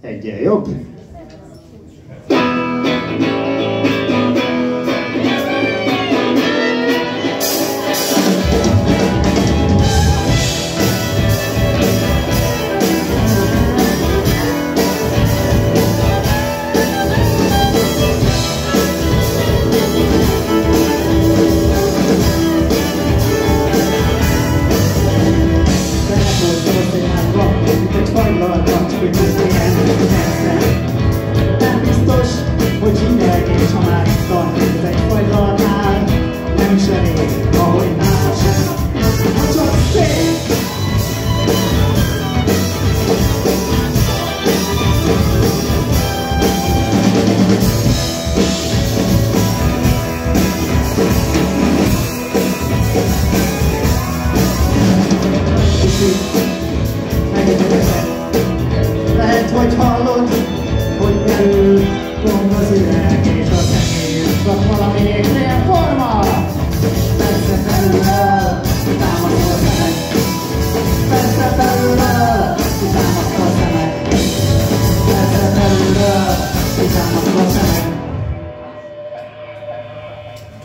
Egyel jobb.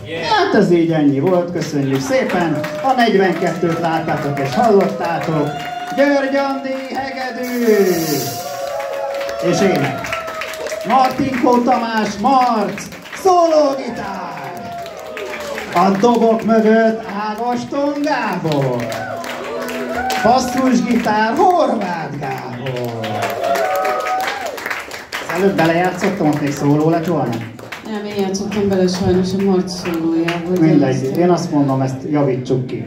Hát ez így ennyi volt, köszönjük szépen. A 42-t láttátok és hallottátok. György Andi, hegedű! És ének. Martinkó Tamás, Marc, szólógitár! A dobok mögött Ágoston Gábor. Basszusgitár Horváth Gábor. Előbb belejátszottam, ott még szóló lett volna? Nem, én játszottam bele sajnos a Marc szólójába. de Mindegy, én azt mondom, ezt javítsuk ki.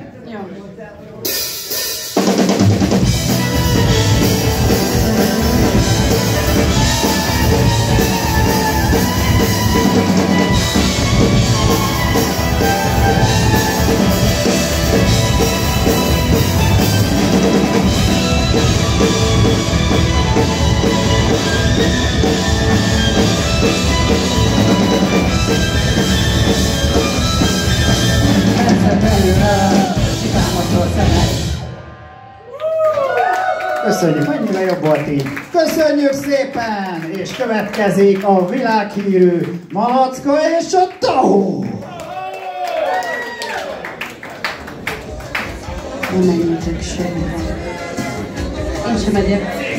Köszönjük, mennyire jobb volt így. Köszönjük szépen! És következik a világhírű Malacka és a Tahó! Nem menjétek sehova. Én sem megyek.